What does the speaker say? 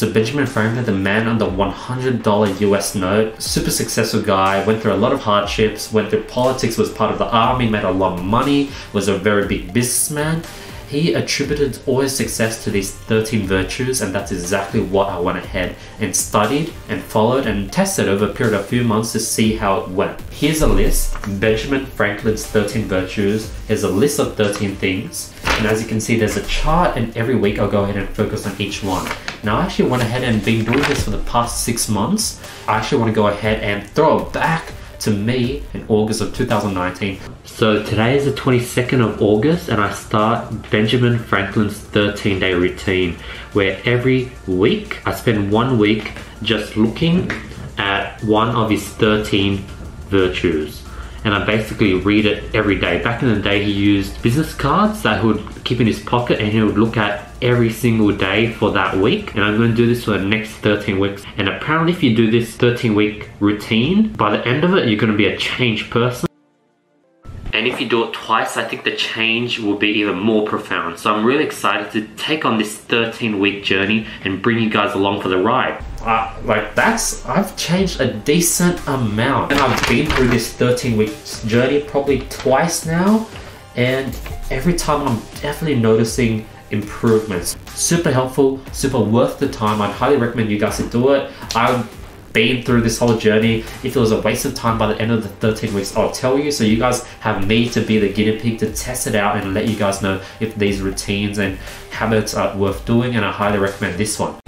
So Benjamin Franklin, the man on the $100 US note, super successful guy, went through a lot of hardships, went through politics, was part of the army, made a lot of money, was a very big businessman. He attributed all his success to these 13 virtues, and that's exactly what I went ahead and studied and followed and tested over a period of a few months to see how it went. Here's a list Benjamin Franklin's 13 virtues. Here's a list of 13 things. And as you can see, there's a chart, and every week I'll go ahead and focus on each one. Now, I actually went ahead and been doing this for the past six months. I actually want to go ahead and throw it back to me in August of 2019. So today is the 22nd of August and I start Benjamin Franklin's 13 day routine where every week I spend one week just looking at one of his 13 virtues and I basically read it every day. Back in the day, he used business cards that he would keep in his pocket and he would look at every single day for that week. And I'm going to do this for the next 13 weeks. And apparently, if you do this 13 week routine, by the end of it, you're going to be a changed person. And if you do it twice, I think the change will be even more profound. So I'm really excited to take on this 13 week journey and bring you guys along for the ride. Uh, like that's, I've changed a decent amount. And I've been through this 13 weeks journey probably twice now. And every time I'm definitely noticing improvements. Super helpful, super worth the time. I'd highly recommend you guys to do it. I've been through this whole journey. If it was a waste of time by the end of the 13 weeks, I'll tell you. So you guys have me to be the guinea pig to test it out and let you guys know if these routines and habits are worth doing. And I highly recommend this one.